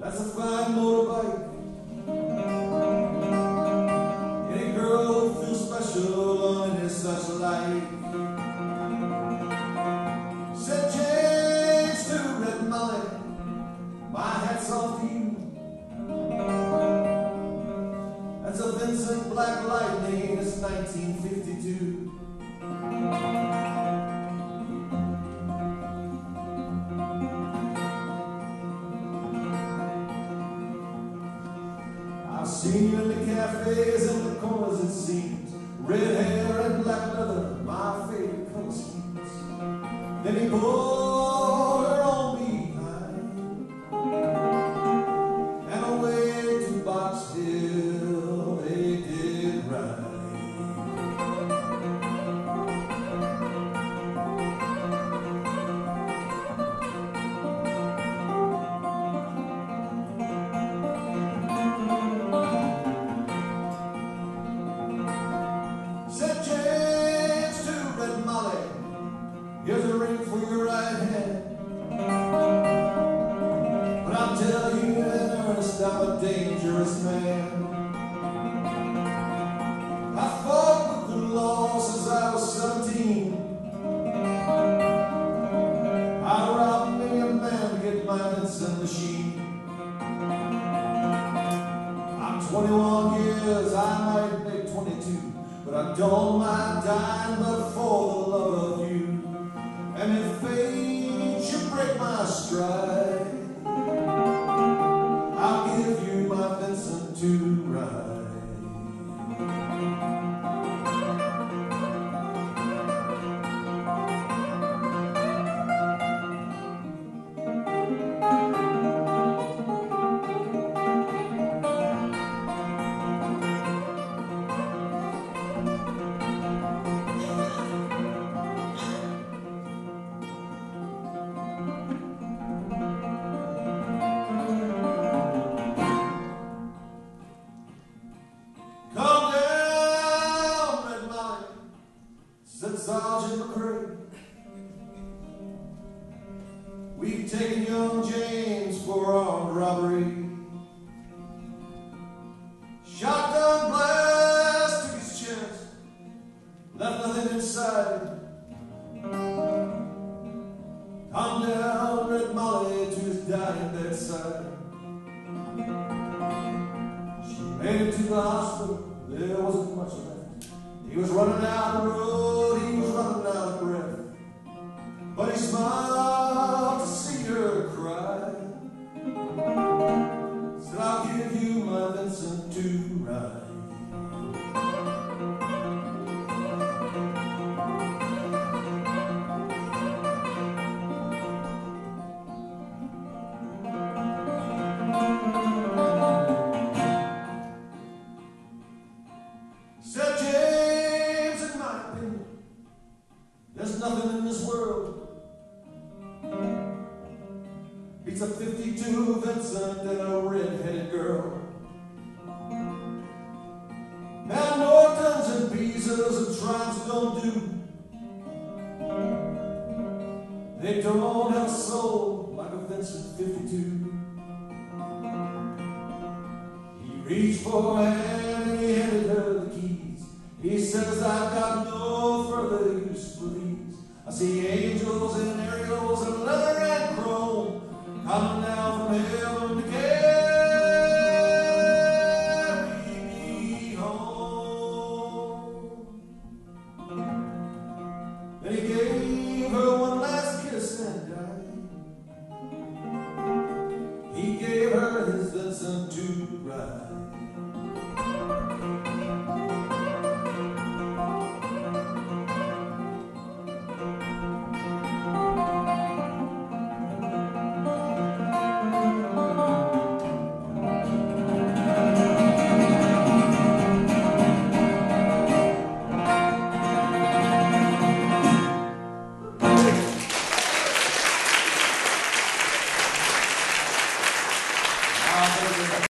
That's a fine motorbike. Any girl feels special on it is such a life. Said James to red molly. My hat's off to you. That's a Vincent Black Lightning. It's 1952. Seen you in the cafes and the corners, it seems. Red hair and black leather, my favorite color schemes. Then he pulled dangerous man. I fought with the law since I was 17. I robbed many a man to get my Vincent machine. I'm 21 years, I might make 22, but I don't mind dying but for the love of you. And if fate should break my stride, We've taken young James for armed robbery. Shotgun blast to his chest, left nothing inside. Come down, Red Molly, to his dying bedside. She made it to the hospital, there wasn't much left. He was running down the road, Vincent to ride. Said James, in my opinion, there's nothing in this world beats a 52 Vincent and a don't do. They don't have a soul like a fence Vincent 52. He reached for her hand and he handed her the keys. He says, I've got no further use for these. I see angels and Ariels and leather and chrome coming down from heaven Then he